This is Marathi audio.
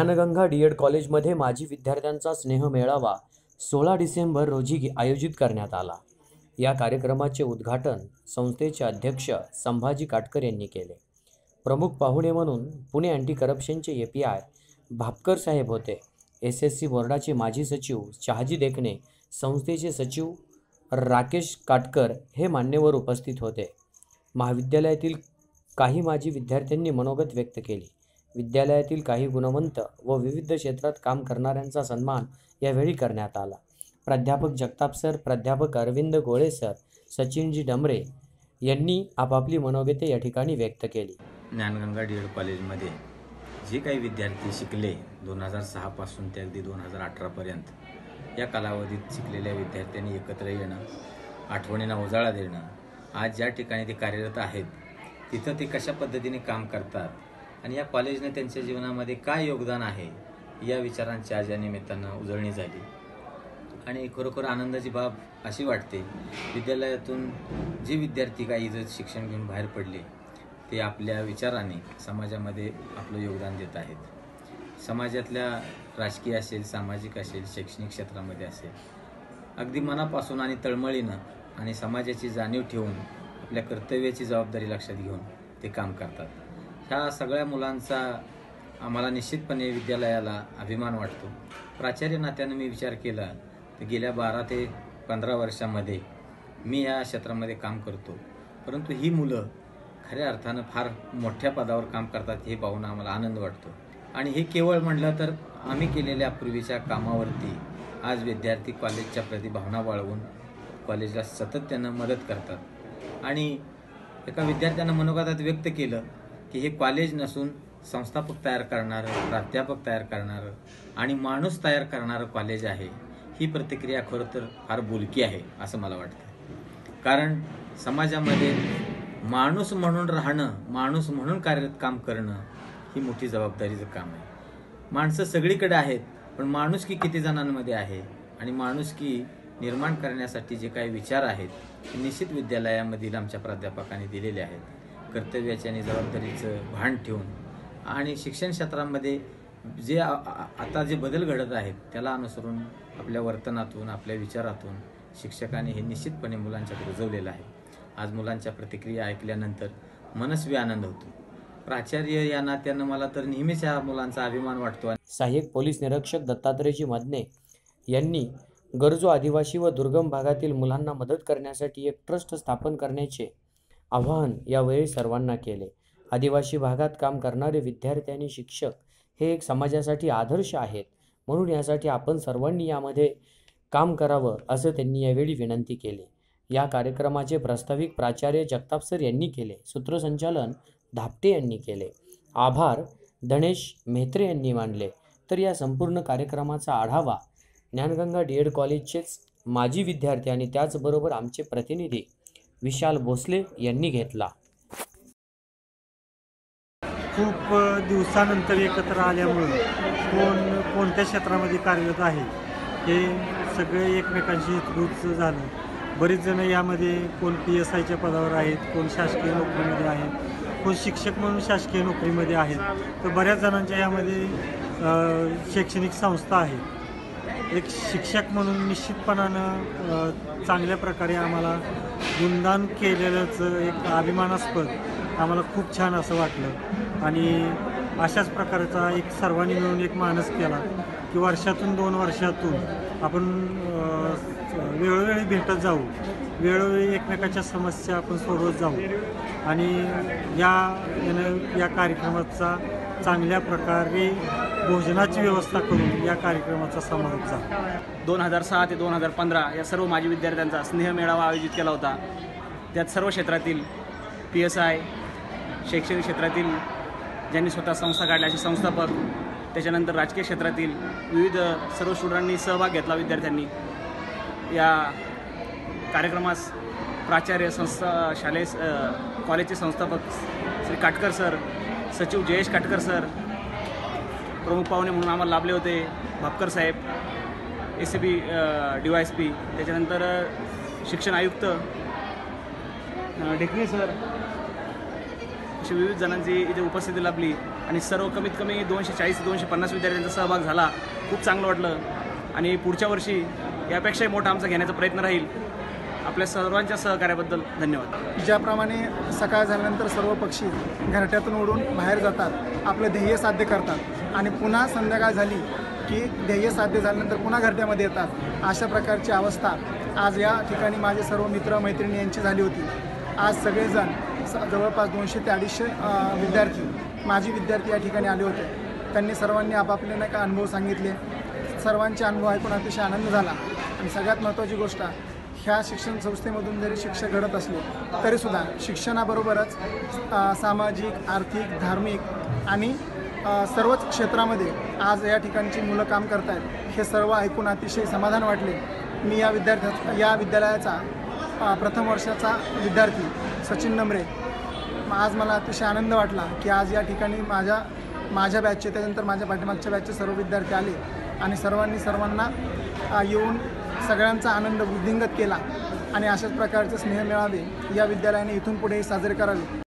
ज्ञानगंगा डी एड कॉलेजमध्ये माजी विद्यार्थ्यांचा स्नेह मेळावा सोळा डिसेंबर रोजी आयोजित करण्यात आला. या कार्यक्रमाचे उद्घाटन संस्थेचे अध्यक्ष संभाजी काटकर यांनी केले. प्रमुख पाहुणे म्हणून पुणे अँटी करप्शनचे ए पी आय भापकर साहेब होते. एस एस सी बोर्डाचे माजी सचिव शहाजी देखणे संस्थेचे सचिव राकेश काटकर हे मान्यवर उपस्थित होते. महाविद्यालयातील काही माजी विद्यार्थ्यांनी मनोगत व्यक्त केली. विद्यालयातील काही गुणवंत व विविध क्षेत्रात काम करणाऱ्यांचा सन्मान यावेळी करण्यात आला. प्राध्यापक जगताप सर प्राध्यापक अरविंद गोळे सर सचिनजी डमरे यांनी आपापली मनोगते या ठिकाणी व्यक्त केली. ज्ञानगंगा डी एड कॉलेजमध्ये जे काही विद्यार्थी शिकले दोन हजार सहापासून ते अगदी दोन हजार अठरापर्यंत या कालावधीत शिकलेल्या विद्यार्थ्यांनी एकत्र येणं आठवणींना उजाळा देणं आज ज्या ठिकाणी ते कार्यरत आहेत तिथं ते कशा पद्धतीने काम करतात आणि या कॉलेजने त्यांच्या जीवनामध्ये काय योगदान आहे या विचारांची आज या निमित्तानं उजळणी झाली. आणि खरोखर आनंदाची बाब अशी वाटते विद्यालयातून जे विद्यार्थी काही जर शिक्षण घेऊन बाहेर पडले ते आपल्या विचाराने समाजामध्ये आपलं योगदान देत आहेत. समाजातल्या राजकीय असेल सामाजिक असेल शैक्षणिक क्षेत्रामध्ये असेल अगदी मनापासून आणि तळमळीनं आणि समाजाची जाणीव ठेवून आपल्या कर्तव्याची जबाबदारी लक्षात घेऊन ते काम करतात. ह्या सगळ्या मुलांचा आम्हाला निश्चितपणे विद्यालयाला अभिमान वाटतो? प्राचार्य नात्यानं मी विचार केला तर गेल्या बारा ते पंधरा वर्षामध्ये मी या क्षेत्रामध्ये काम करतो. परंतु ही मुलं खऱ्या अर्थानं फार मोठ्या पदावर काम करतात हे पाहून आम्हाला आनंद वाटतो. आणि हे केवळ म्हटलं तर आम्ही केलेल्या पूर्वीच्या कामावरती आज विद्यार्थी कॉलेजच्या प्रति भावना बाळगून कॉलेजला सतत त्यांना मदत करतात. आणि एका विद्यार्थ्यानं मनोगतात व्यक्त केलं की हे कॉलेज नसून संस्थापक तयार करणारं प्राध्यापक तयार करणारं आणि माणूस तयार करणारं कॉलेज आहे ही प्रतिक्रिया खरं तर फार बोलकी आहे असं मला वाटतं. कारण समाजामध्ये माणूस म्हणून राहणं माणूस म्हणून कार्यरत काम करणं ही मोठी जबाबदारीचं काम आहे. माणसं सगळीकडे आहेत पण माणुसकी किती जणांमध्ये आहे आणि माणुसकी निर्माण करण्यासाठी जे काही विचार आहेत ते निश्चित विद्यालयामधील आमच्या प्राध्यापकांनी दिलेले आहेत. कर्तव्याचे आणि जबाबदारीचं भान ठेवून आणि शिक्षण क्षेत्रामध्ये जे आता जे बदल घडत आहेत त्याला अनुसरून आपल्या वर्तनातून आपल्या विचारातून शिक्षकांनी हे निश्चितपणे मुलांच्यात रुजवलेलं आहे. आज मुलांच्या प्रतिक्रिया ऐकल्यानंतर मनस्वी आनंद होतो. प्राचार्य या नात्यानं मला तर नेहमीच ह्या मुलांचा अभिमान वाटतो सहाय्यक पोलीस निरीक्षक दत्तात्रयजी मदने यांनी गरजू आदिवासी व दुर्गम भागातील मुलांना मदत करण्यासाठी एक ट्रस्ट स्थापन करण्याचे आव्हान यावेळी सर्वांना केले. आदिवासी भागात काम करणारे विद्यार्थी आणि शिक्षक हे एक समाजासाठी आदर्श आहेत. म्हणून यासाठी आपण सर्वांनी यामध्ये काम करावं असं त्यांनी यावेळी विनंती केली. या कार्यक्रमाचे प्रास्ताविक प्राचार्य जगताप सर यांनी केले. सूत्रसंचालन धापटे यांनी केले. आभार धनेश म्हेत्रे यांनी मांडले तर या संपूर्ण कार्यक्रमाचा आढावा ज्ञानगंगा डी एड कॉलेजचेच माजी विद्यार्थी आणि त्याचबरोबर आमचे प्रतिनिधी विशाल भोसले यांनी घेतला. खूप दिवसानंतर एकत्र आल्यामुळं कोण कोणत्या क्षेत्रामध्ये कार्यरत आहे हे सगळे एकमेकांशी हितगुज झालं. बरेच जण यामध्ये कोण पी एस आयच्या पदावर आहेत कोण शासकीय नोकरीमध्ये आहेत कोण शिक्षक म्हणून शासकीय नोकरीमध्ये आहेत. तर बऱ्याच जणांच्या यामध्ये शैक्षणिक संस्था आहेत एक शिक्षक म्हणून निश्चितपणानं चांगल्या प्रकारे आम्हाला गुणदान केलेलंच एक अभिमानास्पद आम्हाला खूप छान असं वाटलं. आणि अशाच प्रकारचा एक सर्वांनी मिळून एक मानस केला की वर्षातून दोन वर्षातून आपण वेळोवेळी भेटत जाऊ. वेळोवेळी एकमेकाच्या समस्या आपण सोडवत जाऊ. आणि या यानं या कार्यक्रमाचा चांगल्या प्रकारे भोजनाची व्यवस्था करून या कार्यक्रमाचा समारोप झाला. दोन हजार सहा ते दोन हजार पंधरा या सर्व माजी विद्यार्थ्यांचा स्नेह मेळावा आयोजित केला होता. त्यात सर्व क्षेत्रातील पी एस आय शैक्षणिक क्षेत्रातील ज्यांनी स्वतः संस्था काढल्या असे संस्थापक त्याच्यानंतर राजकीय क्षेत्रातील विविध सर्व स्टुडंटांनी सहभाग घेतला विद्यार्थ्यांनी. या कार्यक्रमास प्राचार्य संस्था शालेय कॉलेजचे संस्थापक श्री काटकर सर सचिव जयेश काटकर सर प्रमुख पाहुणे म्हणून आम्हाला लाभले होते. भापकर साहेब A C B D Y S P त्याच्यानंतर शिक्षण आयुक्त ढेकणे सर अशी विविध जणांची इथे उपस्थिती लाभली. आणि सर्व कमीत कमी दोनशे चाळीस दोनशे पन्नास विद्यार्थ्यांचा सहभाग झाला. खूप चांगलं वाटलं. आणि पुढच्या वर्षी यापेक्षाही मोठा आमचा घेण्याचा प्रयत्न राहील. आपल्या सर्वांच्या सहकार्याबद्दल धन्यवाद. ज्याप्रमाणे सकाळ झाल्यानंतर सर्व पक्षी घरट्यातून उडून बाहेर जातात आपलं ध्येय साध्य करतात. आणि पुन्हा संध्याकाळ झाली की ध्येय साध्य झाल्यानंतर पुन्हा घरट्यामध्ये येतात. अशा प्रकारची अवस्था आज या ठिकाणी माझे सर्व मित्र मैत्रिणी यांची झाली होती. आज सगळेजण स- जवळपास दोनशे ते अडीचशे विद्यार्थी माजी विद्यार्थी या ठिकाणी आले होते. त्यांनी सर्वांनी आपापले नाही का अनुभव सांगितले. सर्वांचे अनुभव ऐकून अतिशय आनंद झाला. आणि सगळ्यात महत्त्वाची गोष्ट ह्या शिक्षण संस्थेमधून जरी शिक्षक घडत असले तरीसुद्धा शिक्षणाबरोबरच सामाजिक आर्थिक धार्मिक आणि सर्वच क्षेत्रामध्ये आज या ठिकाणची मुलं काम करत आहेत हे सर्व ऐकून अतिशय समाधान वाटले. मी या विद्यार्थ्या या विद्यालयाचा प्रथम वर्षाचा विद्यार्थी सचिन नंबरे आज मला अतिशय आनंद वाटला की आज या ठिकाणी माझ्या माझ्या बॅचचे त्याच्यानंतर माझ्या पाठीमागच्या बॅचचे सर्व विद्यार्थी आले आणि सर्वांनी सर्वांना येऊन सगळ्यांचा आनंद वृद्धिंगत केला आणि अशाच प्रकारचे स्नेह मिळावे या विद्यालयाने इथून पुढेही साजरे करावे.